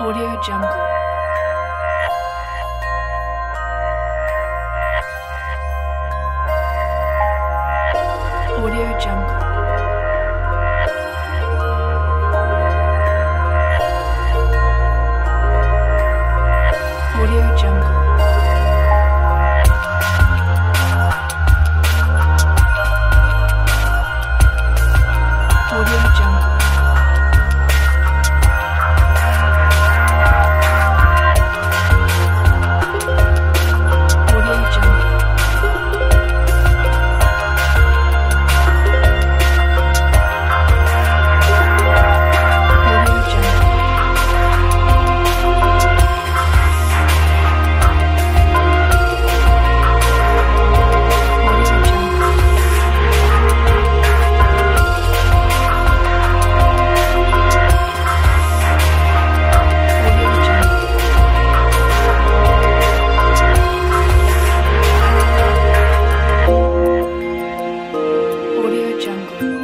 Audio Jungle. jungle.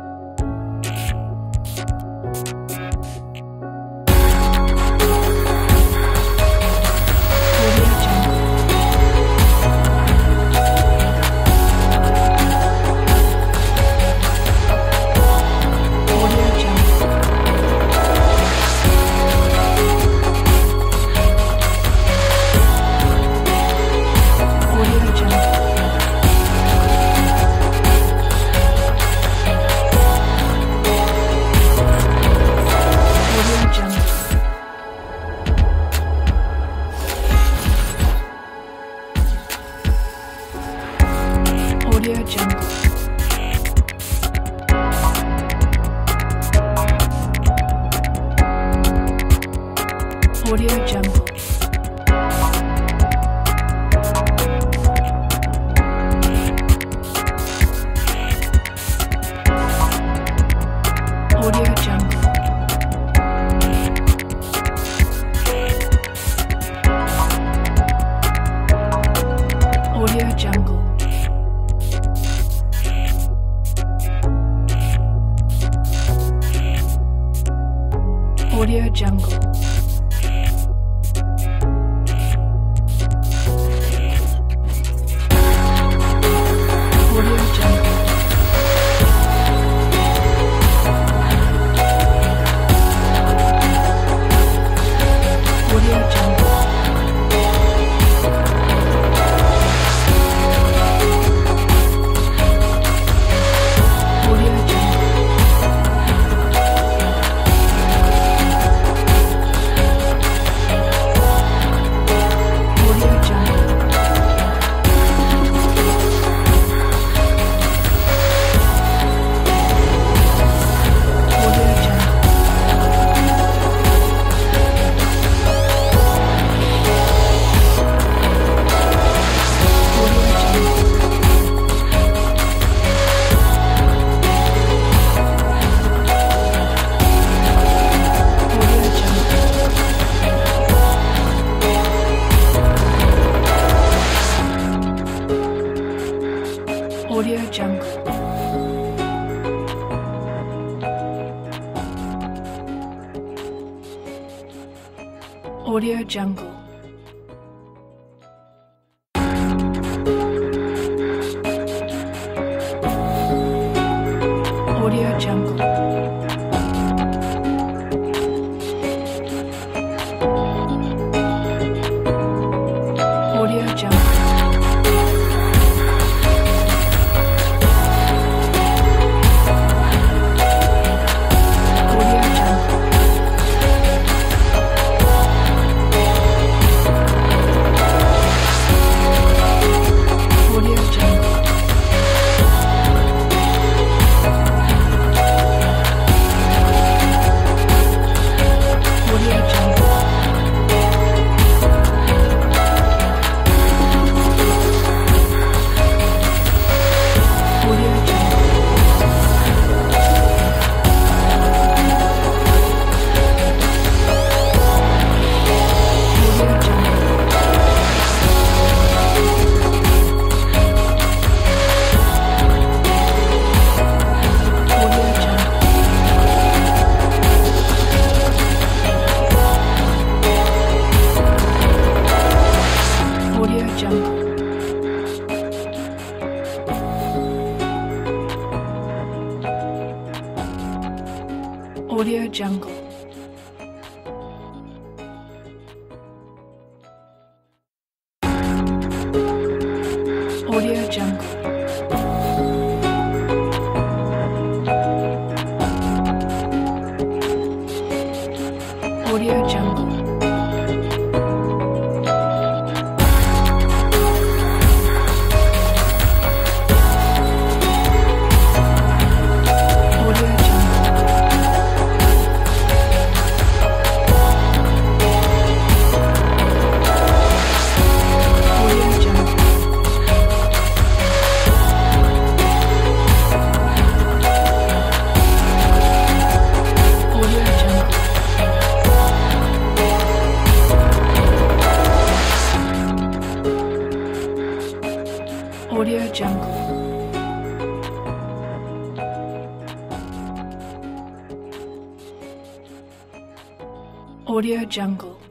Audio Jungle. Audio Jungle. Audio Jungle.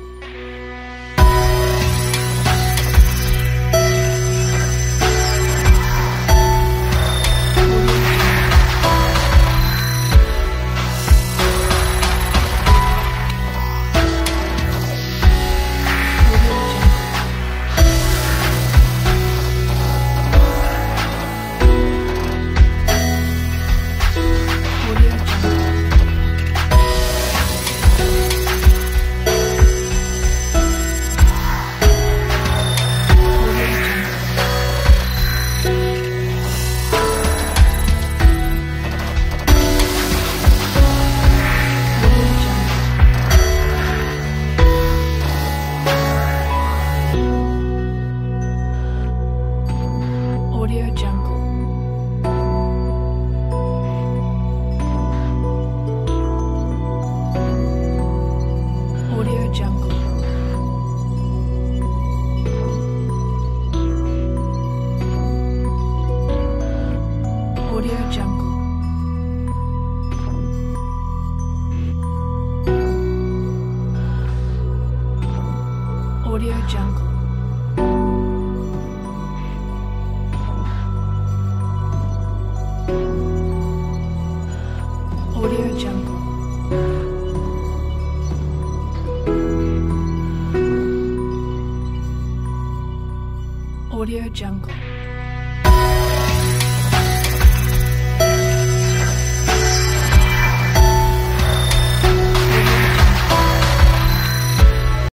Jungle.